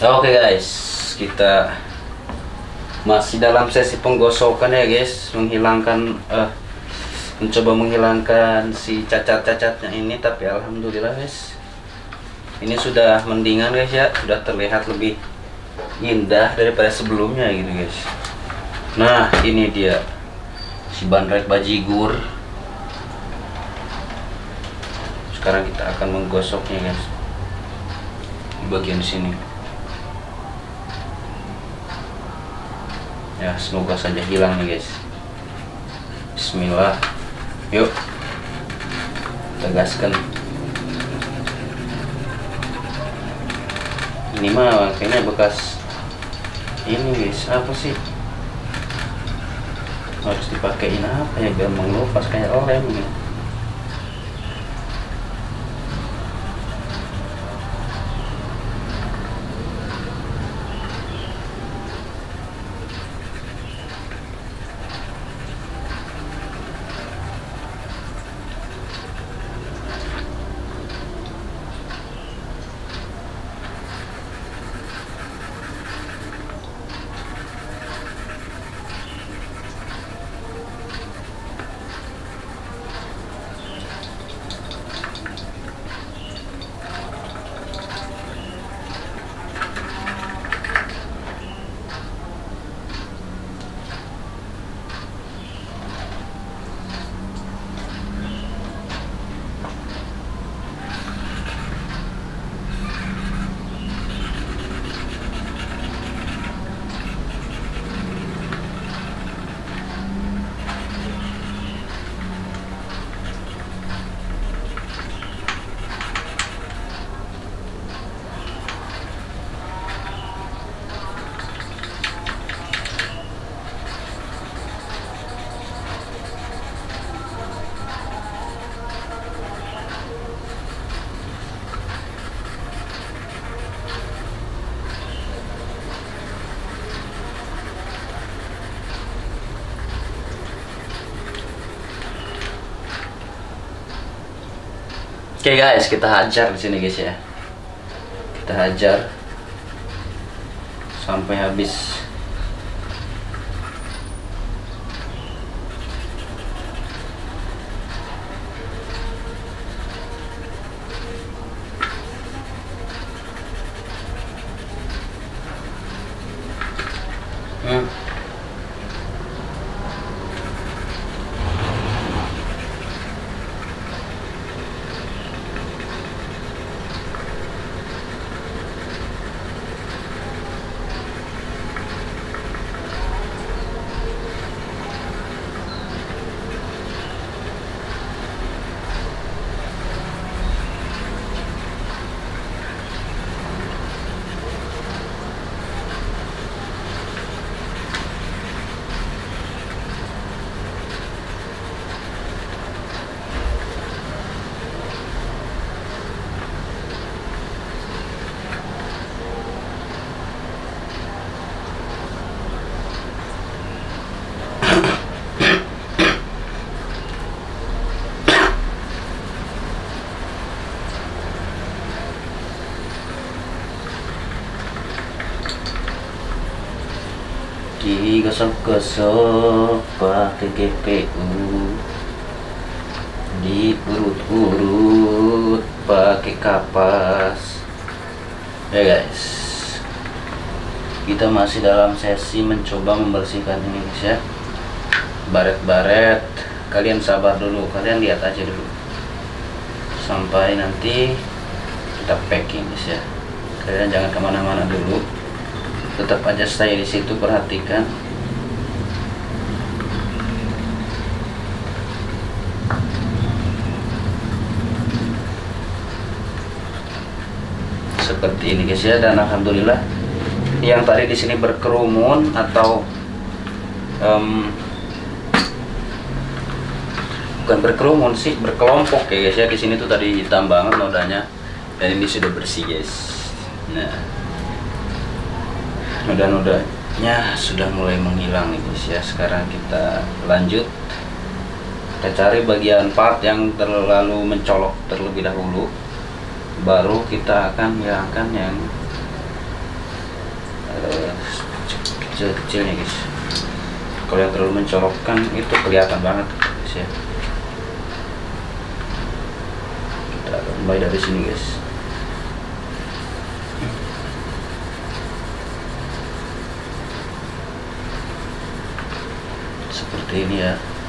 Oke guys, kita masih dalam sesi penggosokan ya guys, menghilangkan eh mencoba menghilangkan si cacat-cacatnya ini tapi alhamdulillah guys. Ini sudah mendingan guys ya, sudah terlihat lebih indah daripada sebelumnya gitu guys. Nah, ini dia si bandrek bajigur. Sekarang kita akan menggosoknya guys. Di bagian sini. Ya semoga saja hilang nih guys. Bismillah. Yuk. Tegaskan. Ini mah kayaknya bekas ini guys. Apa sih? Harus dipakein apa ya? Biar mengelupas kayak lem nih Oke guys, kita hajar di sini guys ya. Kita hajar sampai habis. Digosok-gosok pakai GPU diurut-urut pakai kapas. Ya guys. Kita masih dalam sesi mencoba membersihkan ini guys ya baret-baret kalian sabar dulu kalian lihat aja dulu. Sampai nanti kita packing guys ya. Kalian jangan ke mana-mana dulu tetap aja stay di situ perhatikan. Seperti ini guys ya. Dan alhamdulillah yang tadi di sini berkerumun atau um, bukan berkerumun sih berkelompok ya guys ya. Di sini tuh tadi hitam banget nodanya dan ini sudah bersih guys. Nah noda-nodanya sudah mulai menghilang nih guys ya. Sekarang kita lanjut. Kita cari bagian part yang terlalu mencolok terlebih dahulu. Baru kita akan hilangkan yang kecil-kecilnya guys kalau yang terlalu mencolokkan itu kelihatan banget guys ya. Kita mulai dari sini guys seperti ini ya